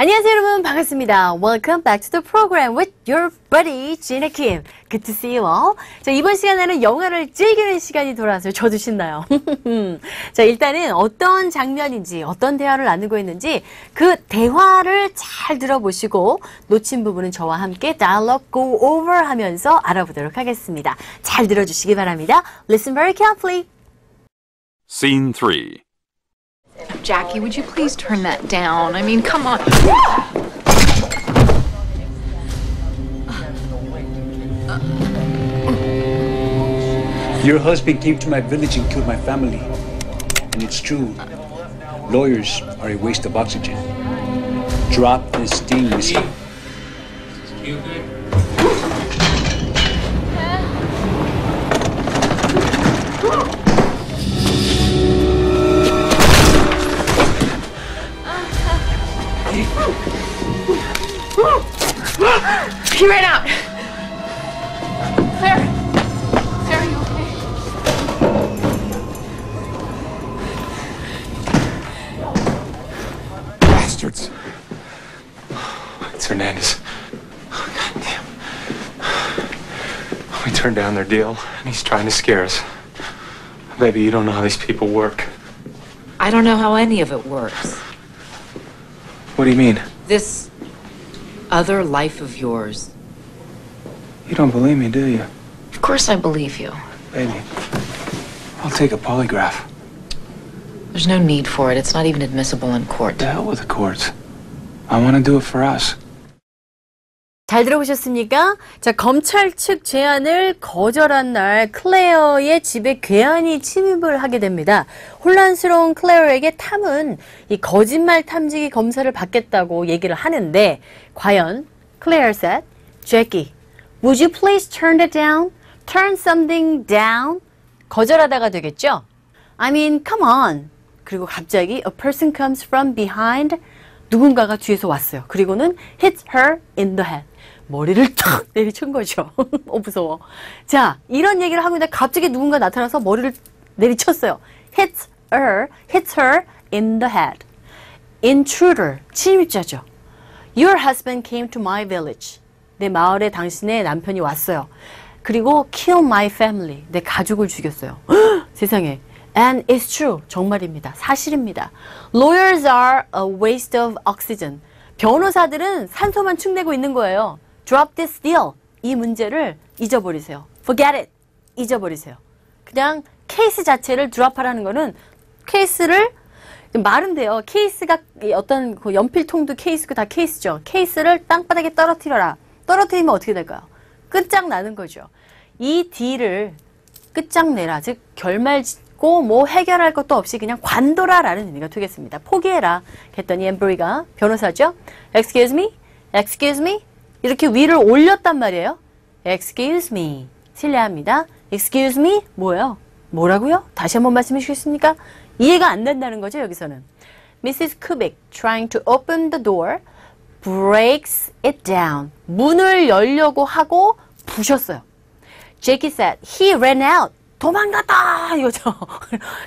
안녕하세요 여러분 반갑습니다. Welcome back to the program with your buddy Gina Kim. Good to see you all. 자 이번 시간에는 영화를 즐기는 시간이 돌아왔어요. 저도 신나요. 자 일단은 어떤 장면인지 어떤 대화를 나누고 있는지 그 대화를 잘 들어보시고 놓친 부분은 저와 함께 dialogue go over 하면서 알아보도록 하겠습니다. 잘 들어주시기 바랍니다. Listen very carefully. Scene 3. Jackie, would you please turn that down? I mean, come on. Your husband came to my village and killed my family. And it's true. Lawyers are a waste of oxygen. Drop this thing, Missy. He ran out. Claire. Claire, are you okay? Bastards. It's Hernandez. Oh, God damn. We turned down their deal, and he's trying to scare us. Baby, you don't know how these people work. I don't know how any of it works. What do you mean? This other life of yours. You don't believe me, do you? Of course I believe you. Baby, I'll take a polygraph. There's no need for it. It's not even admissible in court. The hell with the courts. I want to do it for us. 잘 들어보셨습니까? 자, 검찰 측 제안을 거절한 날 클레어의 집에 괴한이 침입을 하게 됩니다. 혼란스러운 클레어에게 탐은 이 거짓말 탐지기 검사를 받겠다고 얘기를 하는데 과연 클레어 said, Jackie, would you please turn it down? Turn something down? 거절하다가 되겠죠? I mean, come on. 그리고 갑자기 a person comes from behind 누군가가 뒤에서 왔어요. 그리고는 hit her in the head. 머리를 탁 내리친 거죠. 어, 무서워. 자, 이런 얘기를 하고 있는데 갑자기 누군가 나타나서 머리를 내리쳤어요. hit her, hit her in the head. intruder, 침입자죠. Your husband came to my village. 내 마을에 당신의 남편이 왔어요. 그리고 kill my family. 내 가족을 죽였어요. 세상에. And it's true. 정말입니다. 사실입니다. Lawyers are a waste of oxygen. 변호사들은 산소만 축내고 있는 거예요. Drop this deal. 이 문제를 잊어버리세요. Forget it. 잊어버리세요. 그냥 케이스 자체를 drop하라는 거는 케이스를 말은 돼요. 케이스가 어떤 그 연필통도 케이스고 다 케이스죠. 케이스를 땅바닥에 떨어뜨려라. 떨어뜨리면 어떻게 될까요? 끝장나는 거죠. 이 deal을 끝장내라. 즉 결말 짓고 뭐 해결할 것도 없이 그냥 관둬라라는 의미가 되겠습니다. 포기해라. 했더니 엠브리가 변호사죠. Excuse me? Excuse me? 이렇게 위를 올렸단 말이에요. Excuse me. 실례합니다. Excuse me? 뭐예요? 뭐라고요? 다시 한번 말씀해 주시겠습니까? 이해가 안 된다는 거죠, 여기서는. Mrs. Kubik trying to open the door breaks it down. 문을 열려고 하고 부셨어요. Jackie said, he ran out. 도망갔다! 이거죠.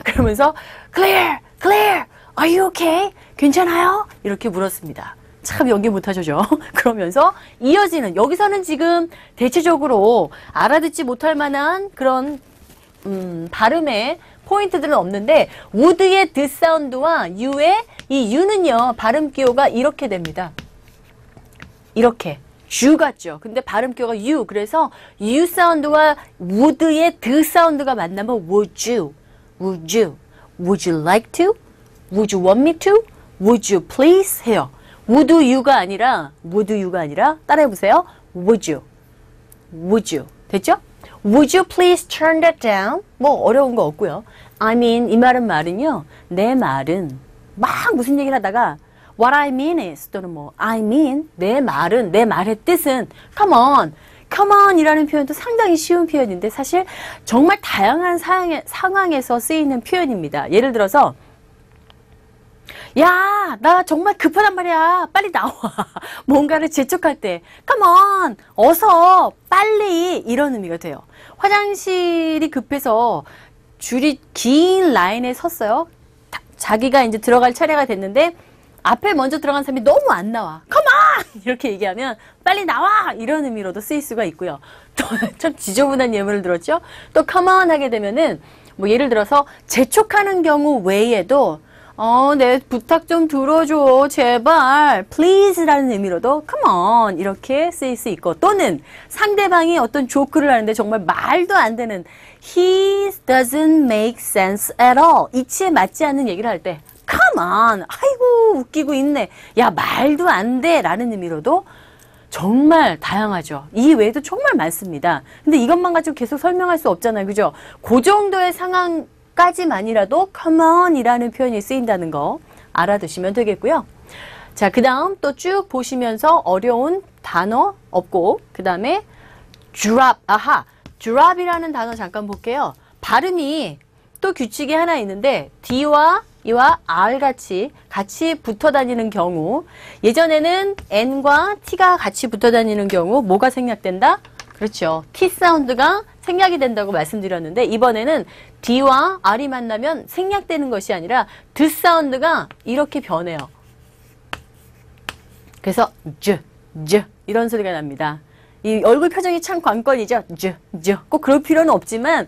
그러면서, Claire, Claire, are you okay? 괜찮아요? 이렇게 물었습니다. 참 연기 못하죠, 죠 그러면서 이어지는, 여기서는 지금 대체적으로 알아듣지 못할 만한 그런, 음, 발음의 포인트들은 없는데, wood의 드 사운드와 u의 이 u는요, 발음 기호가 이렇게 됩니다. 이렇게. 주 같죠. 근데 발음 기호가 u. 그래서 u 사운드와 would의 드 사운드가 만나면 would you, would you, would you like to, would you want me to, would you please 해요. Would you가 아니라 would you가 아니라 따라해 보세요. would you, would you 됐죠? Would you please turn that down? 뭐 어려운 거 없고요. I mean 이 말은 말은요. 내 말은 막 무슨 얘기를 하다가 What I mean is 또는 뭐 I mean 내 말은 내 말의 뜻은 come on come on 이라는 표현도 상당히 쉬운 표현인데 사실 정말 다양한 상황에, 상황에서 쓰이는 표현입니다. 예를 들어서 야, 나 정말 급하단 말이야. 빨리 나와. 뭔가를 재촉할 때, on, 어서, 빨리, 이런 의미가 돼요. 화장실이 급해서 줄이 긴 라인에 섰어요. 다- 자기가 이제 들어갈 차례가 됐는데, 앞에 먼저 들어간 사람이 너무 안 나와. On! 이렇게 얘기하면 빨리 나와! 이런 의미로도 쓰일 수가 있고요. 또 참 지저분한 예문을 들었죠? 또 on 하게 되면은 뭐 예를 들어서 재촉하는 경우 외에도 어, 내 부탁 좀 들어줘. 제발. please 라는 의미로도 come on. 이렇게 쓰일 수 있고 또는 상대방이 어떤 조크를 하는데 정말 말도 안 되는 he doesn't make sense at all. 이치에 맞지 않는 얘기를 할 때 come on. 아이고, 웃기고 있네. 야, 말도 안 돼. 라는 의미로도 정말 다양하죠. 이 외에도 정말 많습니다. 근데 이것만 가지고 계속 설명할 수 없잖아요. 그죠? 그 정도의 상황 까지만이라도 come on 이라는 표현이 쓰인다는 거 알아두시면 되겠고요. 자, 그 다음 또 쭉 보시면서 어려운 단어 없고, 그 다음에 drop, 아하, drop이라는 단어 잠깐 볼게요. 발음이 또 규칙이 하나 있는데, D와 이와 R 같이 같이 붙어 다니는 경우, 예전에는 N과 T가 같이 붙어 다니는 경우, 뭐가 생략된다? 그렇죠. T 사운드가 생략이 된다고 말씀드렸는데, 이번에는 D와 R이 만나면 생략되는 것이 아니라, 드 사운드가 이렇게 변해요. 그래서 즈, 즈 이런 소리가 납니다. 이 얼굴 표정이 참 관건이죠. 즈, 즈. 꼭 그럴 필요는 없지만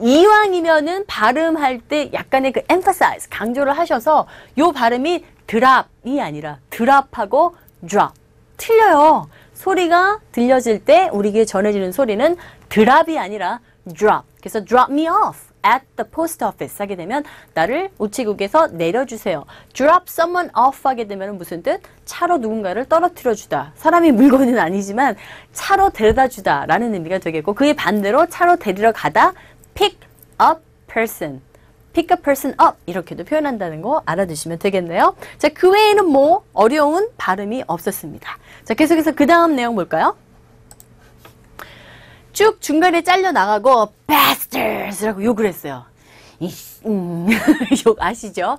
이왕이면은 발음할 때 약간의 그 emphasize 강조를 하셔서 요 발음이 드랍이 아니라 드랍하고 drop 틀려요. 소리가 들려질 때 우리에게 전해지는 소리는 드랍이 아니라 drop. 그래서 drop me off at the post office 하게 되면 나를 우체국에서 내려주세요. drop someone off 하게 되면 무슨 뜻? 차로 누군가를 떨어뜨려 주다. 사람이 물건은 아니지만 차로 데려다 주다 라는 의미가 되겠고 그의 반대로 차로 데리러 가다 pick up person. pick a person up 이렇게도 표현한다는 거 알아두시면 되겠네요. 자, 그 외에는 뭐 어려운 발음이 없었습니다. 자, 계속해서 그 다음 내용 볼까요? 쭉 중간에 잘려 나가고 bastards라고 욕을 했어요. 이, 음, 욕 아시죠?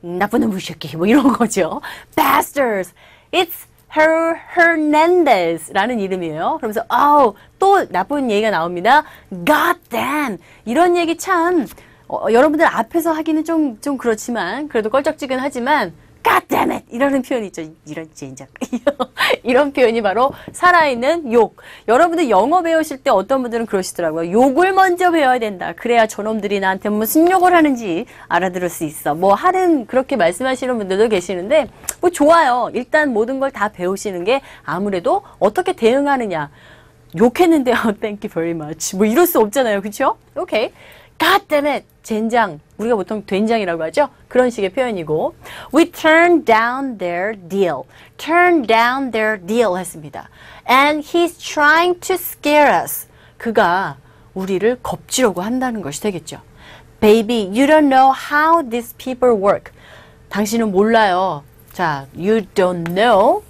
나쁜 놈의 새끼 뭐 이런 거죠. bastards. It's her Hernandez라는 이름이에요. 그러면서 아우 또 나쁜 얘기가 나옵니다. God damn 이런 얘기 참 어, 여러분들 앞에서 하기는 좀 좀 그렇지만 그래도 껄쩍지근하지만 It! 이러는 표현이 있죠. 이런 젠장. 이런 표현이 바로 살아있는 욕. 여러분들 영어 배우실 때 어떤 분들은 그러시더라고요. 욕을 먼저 배워야 된다. 그래야 저놈들이 나한테 무슨 욕을 하는지 알아들을 수 있어. 뭐 하는 그렇게 말씀하시는 분들도 계시는데 뭐 좋아요. 일단 모든 걸 다 배우시는 게 아무래도 어떻게 대응하느냐. 욕했는데 어, thank you very much. 뭐 이럴 수 없잖아요. 그렇죠? 오케이. Damn it. 젠장. 우리가 보통 된장이라고 하죠. 그런 식의 표현이고 We turned down their deal. Turn down their deal 했습니다. And he's trying to scare us. 그가 우리를 겁주려고 한다는 것이 되겠죠. Baby, you don't know how these people work. 당신은 몰라요. 자, you don't know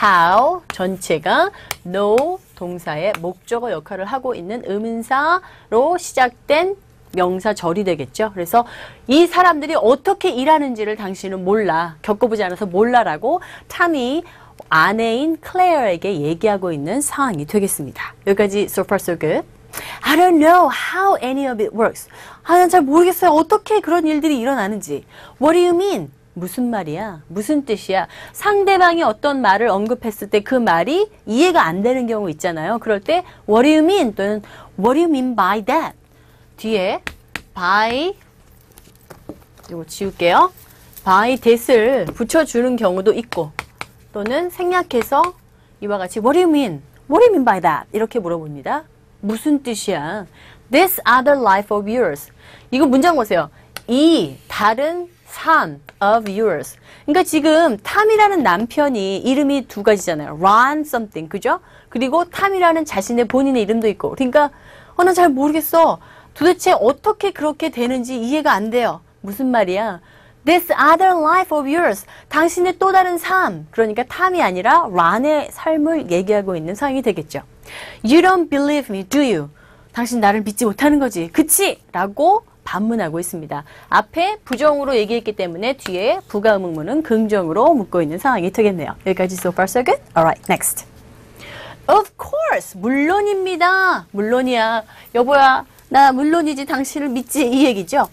how 전체가 know 동사의 목적어 역할을 하고 있는 의문사로 시작된 명사 절이 되겠죠. 그래서 이 사람들이 어떻게 일하는지를 당신은 몰라. 겪어보지 않아서 몰라라고 탐이 아내인 클레어에게 얘기하고 있는 상황이 되겠습니다. 여기까지 so far so good. I don't know how any of it works. 아, 난 잘 모르겠어요. 어떻게 그런 일들이 일어나는지. What do you mean? 무슨 말이야? 무슨 뜻이야? 상대방이 어떤 말을 언급했을 때 그 말이 이해가 안 되는 경우 있잖아요. 그럴 때 What do you mean? 또는 What do you mean by that? 뒤에 by 이거 지울게요. by that을 붙여주는 경우도 있고 또는 생략해서 이와 같이 What do you mean? What do you mean by that? 이렇게 물어봅니다. 무슨 뜻이야? This other life of yours. 이거 문장 보세요. 이 다른 삶 of yours. 그러니까 지금 탐이라는 남편이 이름이 두 가지잖아요. Ron something. 그죠? 그리고 탐이라는 자신의 본인의 이름도 있고. 그러니까 어, 나잘 모르겠어. 도대체 어떻게 그렇게 되는지 이해가 안 돼요. 무슨 말이야? This other life of yours. 당신의 또 다른 삶. 그러니까 탐이 아니라 란의 삶을 얘기하고 있는 상황이 되겠죠. You don't believe me, do you? 당신 나를 믿지 못하는 거지. 그치? 라고 반문하고 있습니다. 앞에 부정으로 얘기했기 때문에 뒤에 부가 의문문은 긍정으로 묻고 있는 상황이 되겠네요. 여기까지 so far so good? Alright, next. Of course. 물론입니다. 물론이야. 여보야, 나 물론이지 당신을 믿지 이 얘기죠.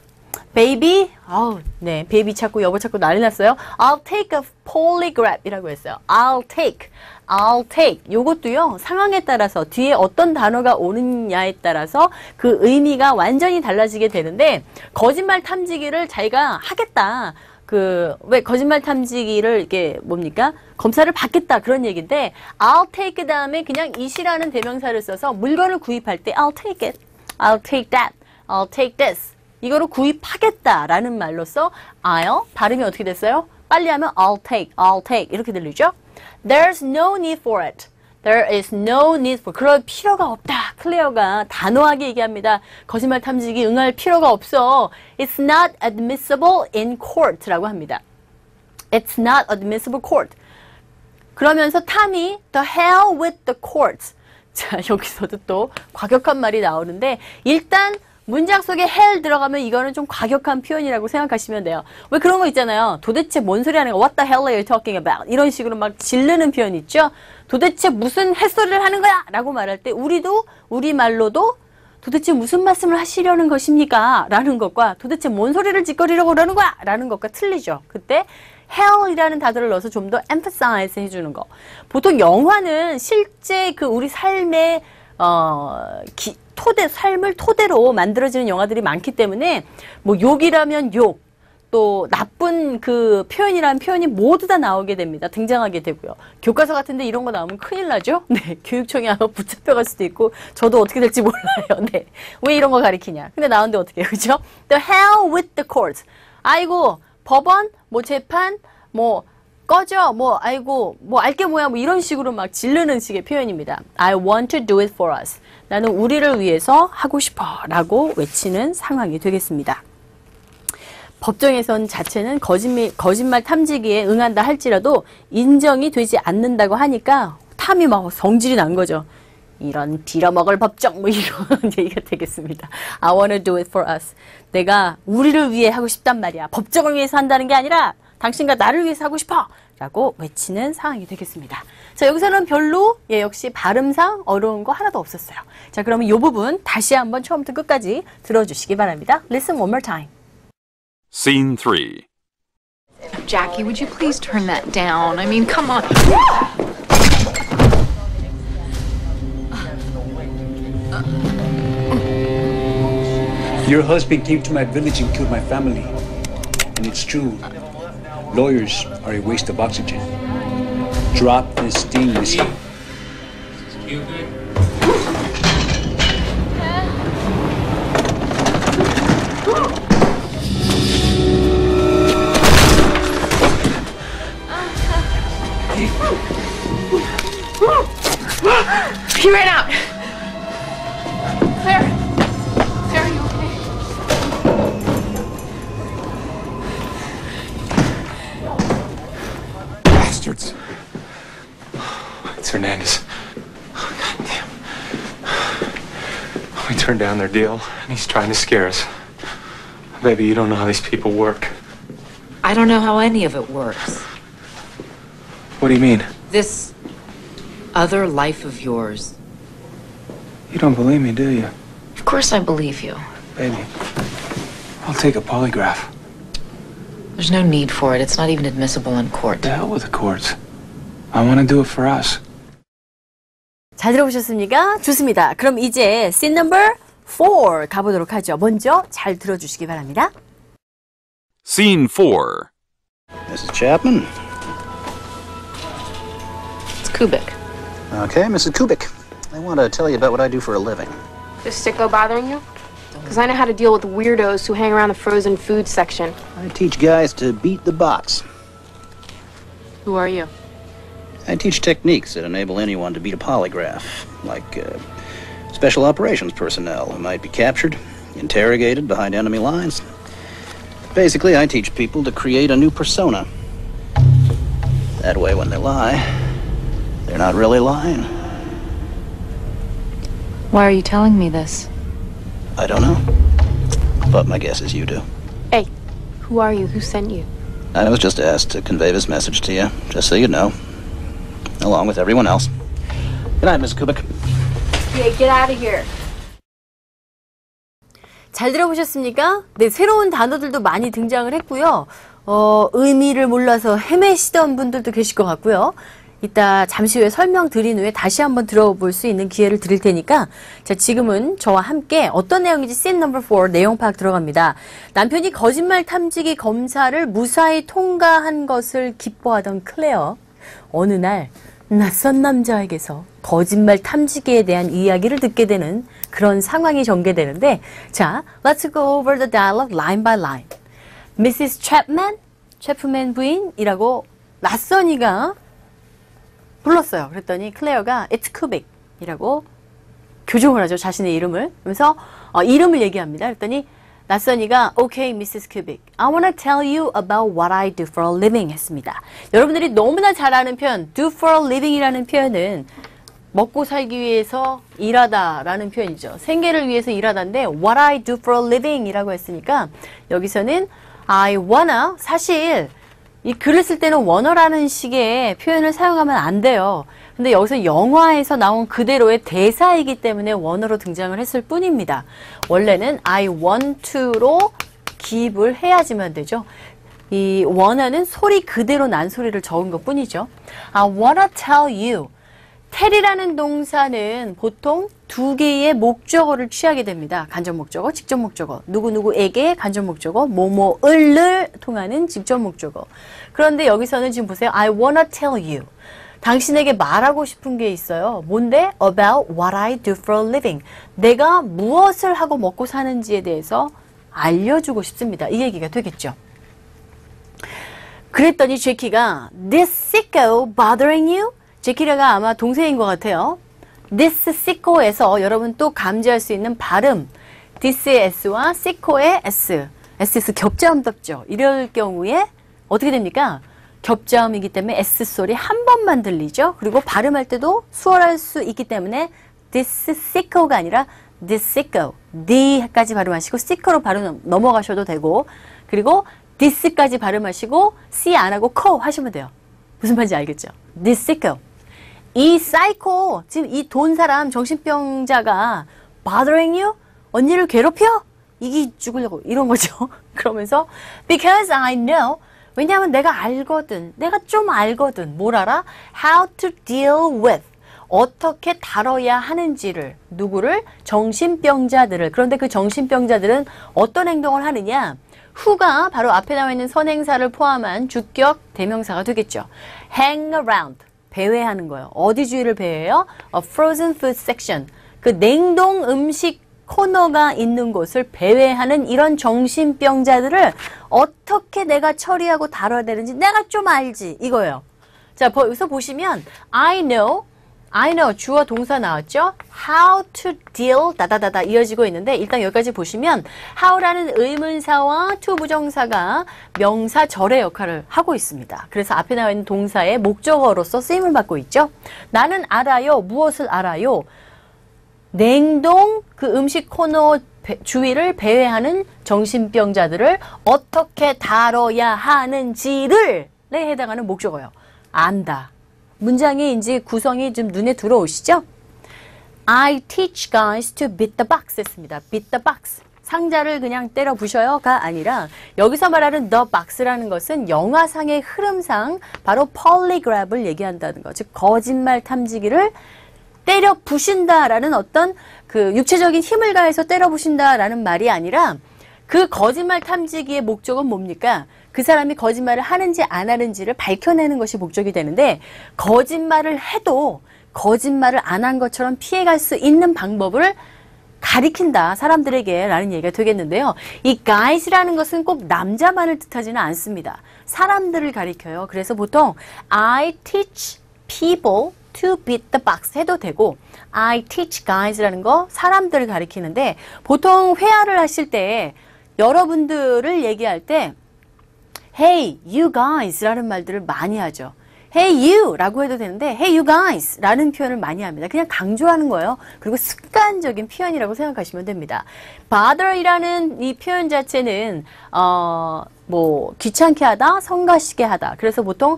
Baby, 아우, 네, baby 찾고 여보 찾고 난리 났어요. I'll take a polygraph이라고 했어요. I'll take, I'll take. 요것도요, 상황에 따라서 뒤에 어떤 단어가 오느냐에 따라서 그 의미가 완전히 달라지게 되는데, 거짓말 탐지기를 자기가 하겠다. 그, 왜 거짓말 탐지기를 이게 뭡니까? 검사를 받겠다. 그런 얘기인데, I'll take 다음에 그냥 it이라는 대명사를 써서 물건을 구입할 때 I'll take it. I'll take that. I'll take this. 이거를 구입하겠다라는 말로써 I'll 발음이 어떻게 됐어요? 빨리 하면 I'll take, I'll take 이렇게 들리죠? There's no need for it. There is no need for. 그럴 필요가 없다. 클레어가 단호하게 얘기합니다. 거짓말 탐지기 응할 필요가 없어. It's not admissible in court라고 합니다. It's not admissible court. 그러면서 탐이 the hell with the courts. 자, 여기서도 또 과격한 말이 나오는데 일단 문장 속에 hell 들어가면 이거는 좀 과격한 표현이라고 생각하시면 돼요. 왜 그런 거 있잖아요. 도대체 뭔 소리 하는 거 What the hell are you talking about? 이런 식으로 막 질르는 표현 있죠. 도대체 무슨 햇소리를 하는 거야? 라고 말할 때 우리도 우리말로도 도대체 무슨 말씀을 하시려는 것입니까? 라는 것과 도대체 뭔 소리를 짓거리려고 그러는 거야? 라는 것과 틀리죠. 그때 hell이라는 단어를 넣어서 좀 더 emphasize 해주는 거. 보통 영화는 실제 그 우리 삶의 어, 기, 토대, 삶을 토대로 만들어지는 영화들이 많기 때문에 뭐 욕이라면 욕, 또 나쁜 그 표현이라는 표현이 모두 다 나오게 됩니다. 등장하게 되고요. 교과서 같은데 이런 거 나오면 큰일 나죠? 네. 교육청이 아마 붙잡혀갈 수도 있고, 저도 어떻게 될지 몰라요. 네. 왜 이런 거 가리키냐. 근데 나오는데 어떻게 해요? 그죠? The hell with the courts. 아이고, 법원, 뭐 재판, 뭐, 꺼져, 뭐, 아이고, 뭐, 알게 뭐야, 뭐, 이런 식으로 막 지르는 식의 표현입니다. I want to do it for us. 나는 우리를 위해서 하고 싶어. 라고 외치는 상황이 되겠습니다. 법정에선 자체는 거짓말, 거짓말 탐지기에 응한다 할지라도 인정이 되지 않는다고 하니까 탐이 막 성질이 난 거죠. 이런 빌어먹을 법정 뭐 이런 얘기가 되겠습니다. I wanna do it for us. 내가 우리를 위해 하고 싶단 말이야. 법정을 위해서 한다는 게 아니라 당신과 나를 위해서 하고 싶어! 라고 외치는 상황이 되겠습니다. 자, 여기서는 별로, 예, 역시 발음상 어려운 거 하나도 없었어요. 자, 그러면 이 부분 다시 한번 처음부터 끝까지 들어주시기 바랍니다. Listen one more time. Scene 3. Jackie, would you please turn that down? I mean, come on. Your husband came to my village and killed my family. And it's true. Lawyers are a waste of oxygen. Drop this thing, Missy. He ran out. turned down their deal, and he's trying to scare us. Baby, you don't know how these people work. I don't know how any of it works. What do you mean? This other life of yours. You don't believe me, do you? Of course I believe you. Baby, I'll take a polygraph. There's no need for it. It's not even admissible in court. The hell with the courts. I want to do it for us. 잘 들어보셨습니까? 좋습니다. 그럼 이제 scene number 4 가보도록 하죠. 먼저 잘 들어주시기 바랍니다. Scene 4. Mrs. Chapman. It's Kubik. Okay, Mrs. Kubik. I want to tell you about what I do for a living. Is sicko bothering you? Because I know how to deal with weirdos who hang around the frozen food section. I teach guys to beat the box. Who are you? I teach techniques that enable anyone to beat a polygraph, like uh, special operations personnel who might be captured, interrogated behind enemy lines. Basically, I teach people to create a new persona. That way, when they lie, they're not really lying. Why are you telling me this? I don't know. But my guess is you do. Hey, who are you? Who sent you? I was just asked to convey this message to you, just so you know. Along with everyone else. Good night, Miss Kubik. Yeah, get out of here. 잘 들어보셨습니까? 네, 새로운 단어들도 많이 등장을 했고요. 어, 의미를 몰라서 헤매시던 분들도 계실 것 같고요. 이따 잠시 후에 설명드린 후에 다시 한번 들어볼 수 있는 기회를 드릴 테니까 자 지금은 저와 함께 어떤 내용인지 씬 넘버 4 내용 파악 들어갑니다. 남편이 거짓말 탐지기 검사를 무사히 통과한 것을 기뻐하던 클레어 어느 날 낯선 남자에게서 거짓말 탐지기에 대한 이야기를 듣게 되는 그런 상황이 전개되는데 자, let's go over the dialogue line by line. Mrs. Chapman, 체프맨 부인이라고 낯선이가 불렀어요. 그랬더니 클레어가 It's Kubik이라고 교정을 하죠. 자신의 이름을. 그러면서 어, 이름을 얘기합니다. 그랬더니 낯선이가 Okay, Mrs. Kubik. I want to tell you about what I do for a living 했습니다. 여러분들이 너무나 잘 아는 표현 do for a living이라는 표현은 먹고 살기 위해서 일하다라는 표현이죠. 생계를 위해서 일하다인데 what I do for a living이라고 했으니까 여기서는 I wanna 사실 이 글을 쓸 때는 원어라는 식의 표현을 사용하면 안 돼요. 근데 여기서 영화에서 나온 그대로의 대사이기 때문에 원어로 등장을 했을 뿐입니다. 원래는 I want to로 기입을 해야지만 되죠. 이 원어는 소리 그대로 난 소리를 적은 것 뿐이죠. I wanna tell you. Tell이라는 동사는 보통 두 개의 목적어를 취하게 됩니다. 간접 목적어, 직접 목적어. 누구누구에게 간접 목적어, 뭐뭐을를 통하는 직접 목적어. 그런데 여기서는 지금 보세요. I wanna tell you. 당신에게 말하고 싶은 게 있어요. 뭔데? About what I do for a living. 내가 무엇을 하고 먹고 사는지에 대해서 알려주고 싶습니다. 이 얘기가 되겠죠. 그랬더니 제키가 This sicko bothering you? 제키라가 아마 동생인 것 같아요. This sicko에서 여러분 또 감지할 수 있는 발음 this의 s와 sicko의 s ss 겹자음답죠. 이럴 경우에 어떻게 됩니까? 겹자음이기 때문에 s 소리 한 번만 들리죠. 그리고 발음할 때도 수월할 수 있기 때문에 this sicko가 아니라 this sicko, th까지 발음하시고 sicko로 발음 넘어가셔도 되고 그리고 this까지 발음하시고 c 안 하고 co 하시면 돼요. 무슨 말인지 알겠죠? this sicko. 이 사이코, 지금 이 돈 사람 정신병자가 bothering you? 언니를 괴롭혀? 이기 죽으려고 이런 거죠. 그러면서 because I know 왜냐하면 내가 알거든. 내가 좀 알거든. 뭘 알아? How to deal with. 어떻게 다뤄야 하는지를 누구를 정신병자들을 그런데 그 정신병자들은 어떤 행동을 하느냐 후가 바로 앞에 나와 있는 선행사를 포함한 주격 대명사가 되겠죠. hang around 배회하는 거예요. 어디 주위를 배회해요? A frozen food section. 그 냉동 음식 코너가 있는 곳을 배회하는 이런 정신병자들을 어떻게 내가 처리하고 다뤄야 되는지 내가 좀 알지 이거예요. 자, 여기서 보시면 I know, I know 주어 동사 나왔죠? How to deal 다다다다 이어지고 있는데 일단 여기까지 보시면 how라는 의문사와 to 부정사가 명사절의 역할을 하고 있습니다. 그래서 앞에 나와 있는 동사의 목적어로서 쓰임을 받고 있죠. 나는 알아요. 무엇을 알아요? 냉동 그 음식 코너 배, 주위를 배회하는 정신병자들을 어떻게 다뤄야 하는지를 에 해당하는 목적어요. 안다. 문장의 이제 구성이 좀 눈에 들어오시죠? I teach guys to beat the box 했습니다. beat the box. 상자를 그냥 때려 부셔요가 아니라 여기서 말하는 the box라는 것은 영화상의 흐름상 바로 polygraph을 얘기한다는 거. 즉 거짓말 탐지기를 때려 부신다라는 어떤 그 육체적인 힘을 가해서 때려 부신다라는 말이 아니라 그 거짓말 탐지기의 목적은 뭡니까? 그 사람이 거짓말을 하는지 안 하는지를 밝혀내는 것이 목적이 되는데 거짓말을 해도 거짓말을 안 한 것처럼 피해갈 수 있는 방법을 가리킨다 사람들에게 라는 얘기가 되겠는데요. 이 guys라는 것은 꼭 남자만을 뜻하지는 않습니다. 사람들을 가리켜요. 그래서 보통 I teach people to beat the box 해도 되고 I teach guys라는 거 사람들을 가리키는데 보통 회화를 하실 때 여러분들을 얘기할 때 Hey, you guys 라는 말들을 많이 하죠. Hey you 라고 해도 되는데 Hey you guys 라는 표현을 많이 합니다. 그냥 강조하는 거예요. 그리고 습관적인 표현이라고 생각하시면 됩니다. bother 이라는 이 표현 자체는 어, 뭐 귀찮게 하다, 성가시게 하다. 그래서 보통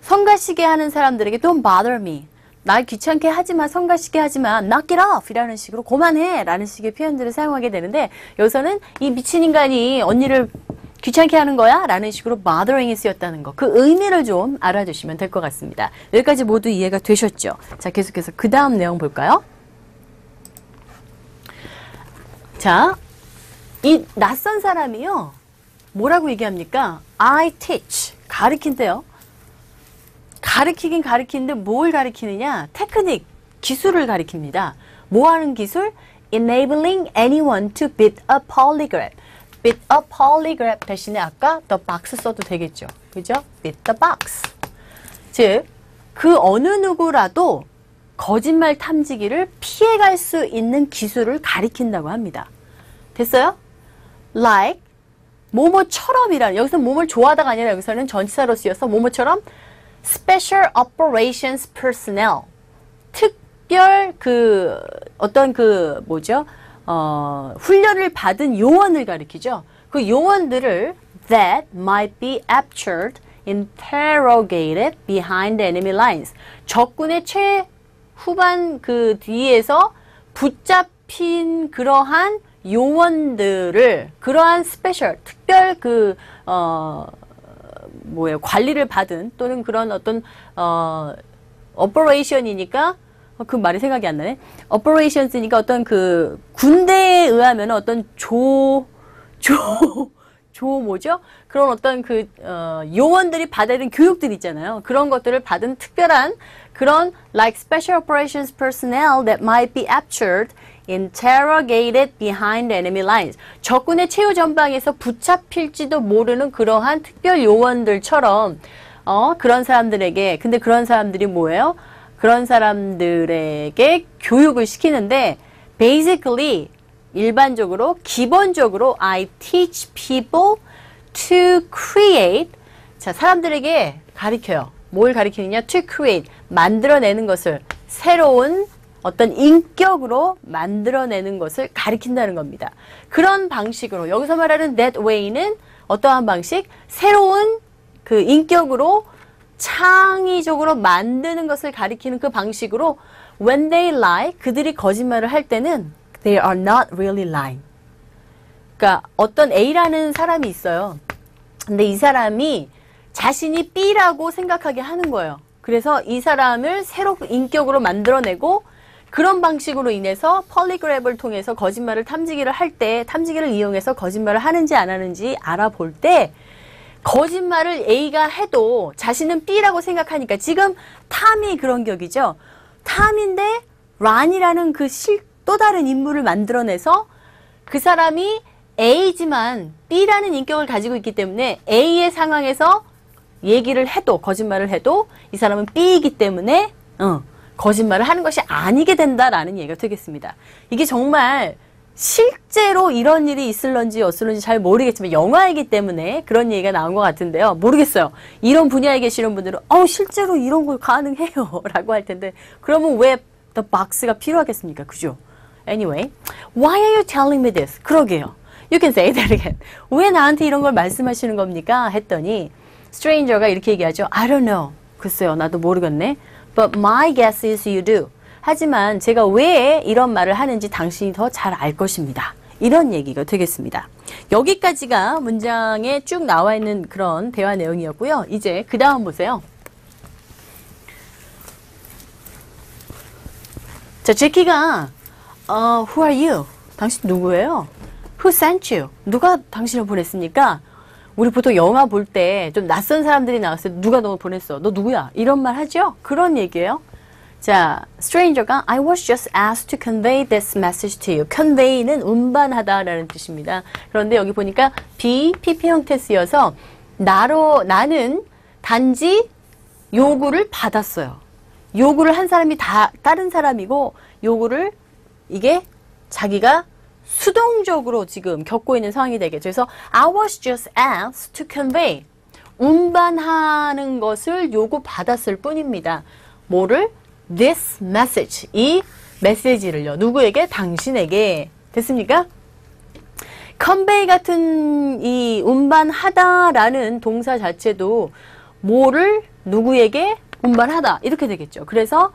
성가시게 하는 사람들에게 don't bother me. 날 귀찮게 하지마, 성가시게 하지마, knock it off 이라는 식으로 그만해 라는 식의 표현들을 사용하게 되는데 여기서는 이 미친 인간이 언니를 귀찮게 하는 거야? 라는 식으로 bothering이 쓰였다는 거. 그 의미를 좀 알아주시면 될 것 같습니다. 여기까지 모두 이해가 되셨죠? 자, 계속해서 그 다음 내용 볼까요? 자, 이 낯선 사람이요. 뭐라고 얘기합니까? I teach. 가르친대요. 가르치긴 가르치는데 뭘 가르치느냐? 테크닉, 기술을 가르칩니다. 뭐 하는 기술? Enabling anyone to beat a polygraph. Beat a polygraph 대신에 아까 the box 써도 되겠죠. 그죠? beat the box. 즉, 그 어느 누구라도 거짓말 탐지기를 피해갈 수 있는 기술을 가리킨다고 합니다. 됐어요? like 뭐뭐처럼이라는 여기서 뭐뭘 좋아하다가 아니라 여기서는 전치사로 쓰여서 뭐뭐처럼 special operations personnel 특별 그 어떤 그 뭐죠? 어, 훈련을 받은 요원을 가리키죠. 그 요원들을 that might be captured, interrogated behind enemy lines. 적군의 최후방 그 뒤에서 붙잡힌 그러한 요원들을 그러한 special 특별 그 어, 뭐예요 관리를 받은 또는 그런 어떤 어 operation이니까 어, 그 말이 생각이 안 나네. operations니까 어떤 그 군대에 의하면 어떤 조 조, 조 뭐죠? 그런 어떤 그 어, 요원들이 받아야 되는 교육들 있잖아요. 그런 것들을 받은 특별한 그런 like special operations personnel that might be captured interrogated behind enemy lines. 적군의 최후 전방에서 붙잡힐지도 모르는 그러한 특별 요원들처럼 어, 그런 사람들에게 근데 그런 사람들이 뭐예요? 그런 사람들에게 교육을 시키는데 basically 일반적으로 기본적으로 I teach people to create 자 사람들에게 가리켜요. 뭘 가리키느냐? to create 만들어내는 것을 새로운 어떤 인격으로 만들어내는 것을 가리킨다는 겁니다. 그런 방식으로 여기서 말하는 that way는 어떠한 방식? 새로운 그 인격으로 창의적으로 만드는 것을 가리키는 그 방식으로 when they lie 그들이 거짓말을 할 때는 they are not really lying. 그러니까 어떤 A라는 사람이 있어요. 근데 이 사람이 자신이 B라고 생각하게 하는 거예요. 그래서 이 사람을 새로 인격으로 만들어내고 그런 방식으로 인해서 폴리그랩을 통해서 거짓말을 탐지기를 할 때 탐지기를 이용해서 거짓말을 하는지 안 하는지 알아볼 때 거짓말을 A가 해도 자신은 B라고 생각하니까 지금 탐이 그런 격이죠. 탐인데 란이라는 그 실, 또 다른 인물을 만들어내서 그 사람이 A지만 B라는 인격을 가지고 있기 때문에 A의 상황에서 얘기를 해도 거짓말을 해도 이 사람은 B이기 때문에 어, 거짓말을 하는 것이 아니게 된다라는 얘기가 되겠습니다. 이게 정말 실제로 이런 일이 있을런지 없을런지 잘 모르겠지만 영화이기 때문에 그런 얘기가 나온 것 같은데요. 모르겠어요. 이런 분야에 계시는 분들은 어 실제로 이런 걸 가능해요 라고 할 텐데 그러면 왜 The Box가 필요하겠습니까? 그죠? Anyway, why are you telling me this? 그러게요. You can say that again. 왜 나한테 이런 걸 말씀하시는 겁니까? 했더니 stranger가 이렇게 얘기하죠. I don't know. 글쎄요. 나도 모르겠네. But my guess is you do. 하지만 제가 왜 이런 말을 하는지 당신이 더 잘 알 것입니다. 이런 얘기가 되겠습니다. 여기까지가 문장에 쭉 나와 있는 그런 대화 내용이었고요. 이제 그 다음 보세요. 자, 제키가 어, Who are you? 당신 누구예요? Who sent you? 누가 당신을 보냈습니까? 우리 보통 영화 볼 때 좀 낯선 사람들이 나왔을 때 누가 너 보냈어? 너 누구야? 이런 말 하죠? 그런 얘기예요. 자, stranger가 I was just asked to convey this message to you. convey는 운반하다라는 뜻입니다. 그런데 여기 보니까 be PP 형태 쓰여서 나로 나는 단지 요구를 받았어요. 요구를 한 사람이 다 다른 사람이고 요구를 이게 자기가 수동적으로 지금 겪고 있는 상황이 되겠죠. 그래서 I was just asked to convey. 운반하는 것을 요구받았을 뿐입니다. 뭐를? This message. 이 메시지를요. 누구에게? 당신에게. 됐습니까? convey 같은 이 운반하다라는 동사 자체도 뭐를 누구에게 운반하다 이렇게 되겠죠. 그래서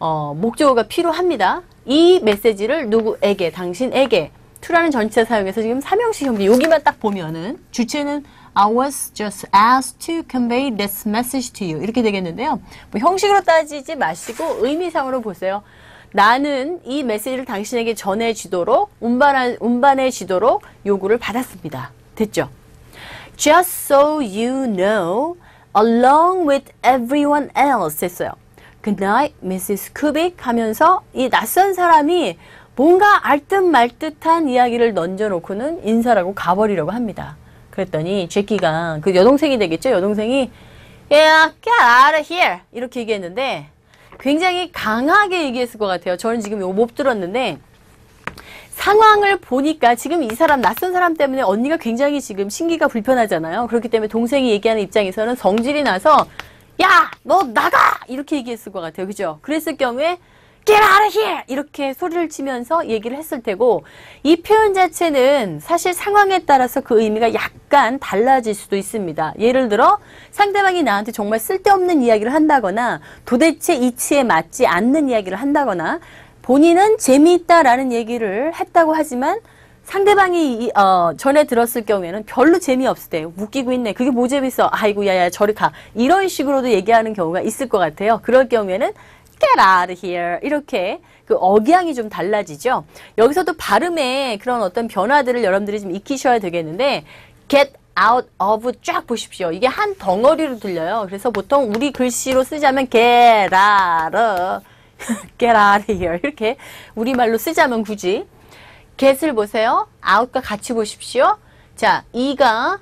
어, 목적어가 필요합니다. 이 메시지를 누구에게, 당신에게 to라는 전치사 사용해서 지금 삼형식 형태 여기만 딱 보면은 주체는 I was just asked to convey this message to you 이렇게 되겠는데요. 뭐 형식으로 따지지 마시고 의미상으로 보세요. 나는 이 메시지를 당신에게 전해지도록 운반할, 운반해지도록 요구를 받았습니다. 됐죠? Just so you know, along with everyone else 했어요. Good night, Mrs. Kubik 하면서 이 낯선 사람이 뭔가 알듯 말듯한 이야기를 던져놓고는 인사라고 가버리려고 합니다. 그랬더니 제키가 그 여동생이 되겠죠? 여동생이 Yeah, get out of here 이렇게 얘기했는데 굉장히 강하게 얘기했을 것 같아요. 저는 지금 이거 못 들었는데 상황을 보니까 지금 이 사람 낯선 사람 때문에 언니가 굉장히 지금 신기가 불편하잖아요. 그렇기 때문에 동생이 얘기하는 입장에서는 성질이 나서 야, 너 나가! 이렇게 얘기했을 것 같아요. 그죠? 그랬을 경우에 Get out of here! 이렇게 소리를 치면서 얘기를 했을 테고 이 표현 자체는 사실 상황에 따라서 그 의미가 약간 달라질 수도 있습니다. 예를 들어 상대방이 나한테 정말 쓸데없는 이야기를 한다거나 도대체 이치에 맞지 않는 이야기를 한다거나 본인은 재미있다라는 얘기를 했다고 하지만 상대방이 이- 어, 전에 들었을 경우에는 별로 재미없을 때 웃기고 있네. 그게 뭐 재밌어. 아이고 야야 저리 가. 이런 식으로도 얘기하는 경우가 있을 것 같아요. 그럴 경우에는 of here 이렇게 그 억양이 좀 달라지죠. 여기서도 발음에 그런 어떤 변화들을 여러분들이 좀 익히셔야 되겠는데 get out of 쫙 보십시오. 이게 한 덩어리로 들려요. 그래서 보통 우리 글씨로 쓰자면 out of here 이렇게 우리말로 쓰자면 굳이 get을 보세요. out과 같이 보십시오. 자, 이가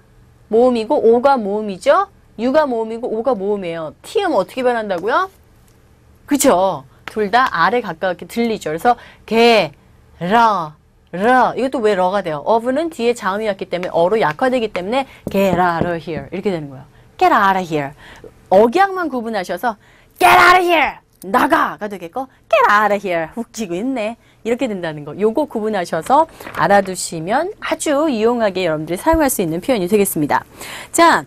모음이고 오가 모음이죠. 유가 모음이고 오가 모음이에요. t음 어떻게 변한다고요? 그죠? 둘 다 아래 가깝게 들리죠. 그래서 게, 라, 라 이것도 왜 러가 돼요? of는 뒤에 자음이 왔기 때문에 어로 약화되기 때문에 get out of here 이렇게 되는 거예요. get out of here 억양만 구분하셔서 get out of here 나가가 되겠고 get out of here 웃기고 있네 이렇게 된다는 거. 요거 구분하셔서 알아두시면 아주 유용하게 여러분들이 사용할 수 있는 표현이 되겠습니다. 자,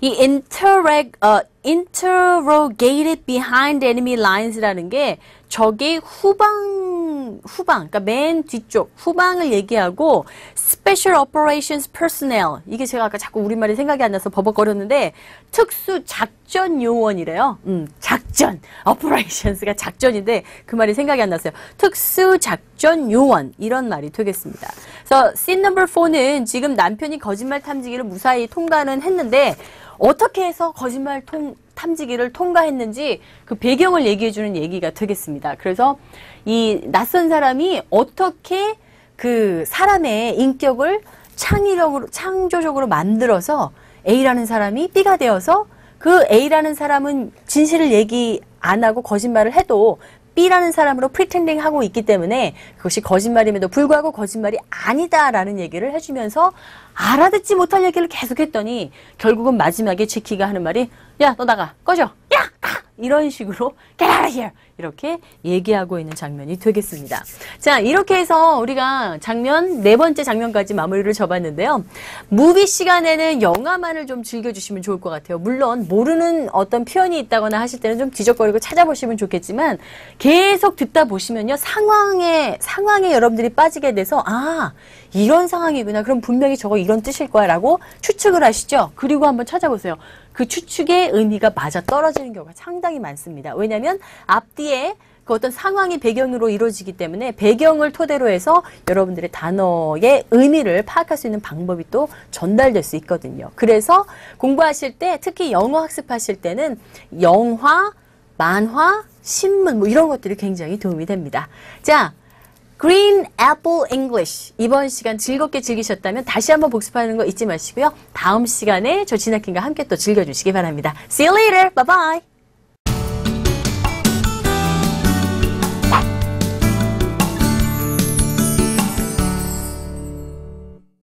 이 interrog, 어, interrogated behind enemy lines라는 게 적의 후방, 후방, 그러니까 맨 뒤쪽, 후방을 얘기하고 special operations personnel. 이게 제가 아까 자꾸 우리말이 생각이 안 나서 버벅거렸는데 특수 작전 요원이래요. 음, 작전. operations가 작전인데 그 말이 생각이 안 났어요. 특수 작전 요원. 이런 말이 되겠습니다. 그래서 scene number 4는 지금 남편이 거짓말 탐지기를 무사히 통과는 했는데 어떻게 해서 거짓말 통, 탐지기를 통과했는지 그 배경을 얘기해주는 얘기가 되겠습니다. 그래서 이 낯선 사람이 어떻게 그 사람의 인격을 창의력으로, 창조적으로 만들어서 A라는 사람이 B가 되어서 그 A라는 사람은 진실을 얘기 안 하고 거짓말을 해도 B라는 사람으로 프리텐딩 하고 있기 때문에 그것이 거짓말임에도 불구하고 거짓말이 아니다라는 얘기를 해주면서 알아듣지 못할 얘기를 계속했더니 결국은 마지막에 제키가 하는 말이 야 너 나가 꺼져 야 가! 이런 식으로 get out of here 이렇게 얘기하고 있는 장면이 되겠습니다. 자 이렇게 해서 우리가 장면 네 번째 장면까지 마무리를 접었는데요. 무비 시간에는 영화만을 좀 즐겨주시면 좋을 것 같아요. 물론 모르는 어떤 표현이 있다거나 하실 때는 좀 뒤적거리고 찾아보시면 좋겠지만 계속 듣다 보시면요 상황에 상황에 여러분들이 빠지게 돼서 아 이런 상황이구나. 그럼 분명히 저거 이런 뜻일 거야라고 추측을 하시죠. 그리고 한번 찾아보세요. 그 추측의 의미가 맞아 떨어지는 경우가 상당히 많습니다. 왜냐하면 앞뒤에 그 어떤 상황이 배경으로 이루어지기 때문에 배경을 토대로 해서 여러분들의 단어의 의미를 파악할 수 있는 방법이 또 전달될 수 있거든요. 그래서 공부하실 때 특히 영어 학습하실 때는 영화, 만화, 신문 뭐 이런 것들이 굉장히 도움이 됩니다. 자, Green Apple English 이번 시간 즐겁게 즐기셨다면 다시 한번 복습하는 거 잊지 마시고요. 다음 시간에 저 진학kin과 함께 또 즐겨주시기 바랍니다. See you later. Bye bye.